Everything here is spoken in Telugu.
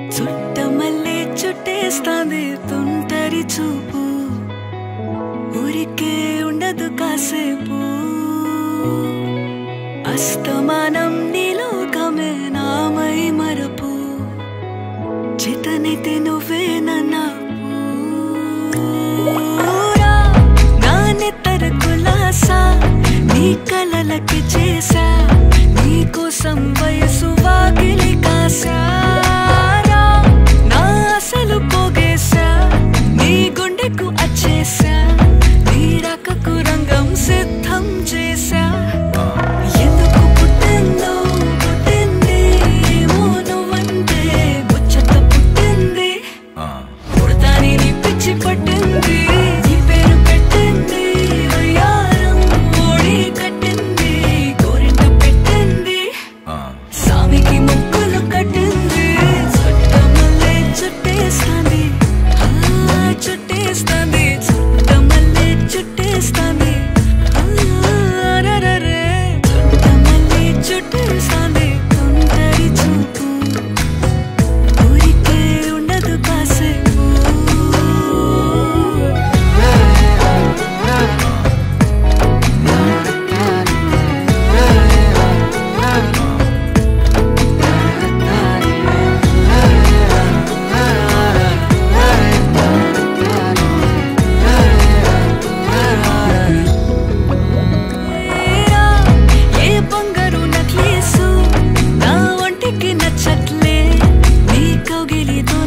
చుట్టమల్లే చుట్టేస్తాంది తుంటరి చూపు. ఊరికే ఉండదు కాసేపు. అస్తమానం నీలోకమే నామై మరపు. చితనైతే నువ్వే నూరా चिपटंगी espíritu